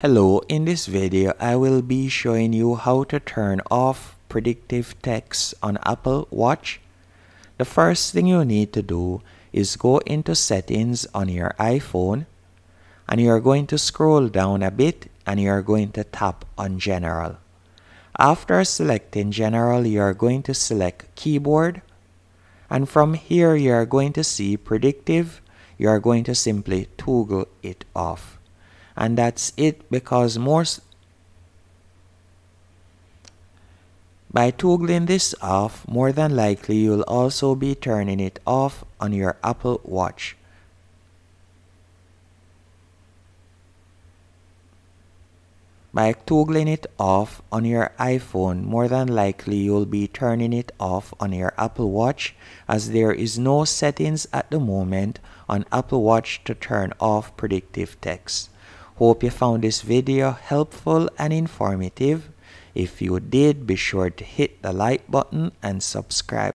Hello, in this video I will be showing you how to turn off predictive text on Apple Watch. The first thing you need to do is go into settings on your iPhone and you are going to scroll down a bit and you are going to tap on general. After selecting general you are going to select keyboard and from here you are going to see predictive you are going to simply toggle it off and that's it because most by toggling this off more than likely you'll also be turning it off on your Apple Watch By toggling it off on your iPhone, more than likely you'll be turning it off on your Apple Watch as there is no settings at the moment on Apple Watch to turn off predictive text. Hope you found this video helpful and informative. If you did, be sure to hit the like button and subscribe.